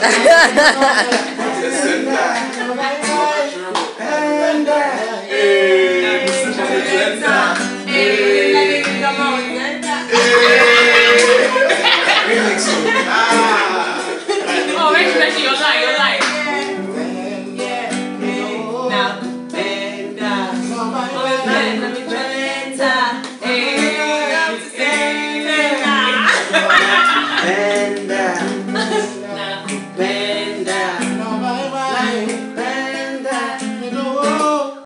Ha ha ha! Oh,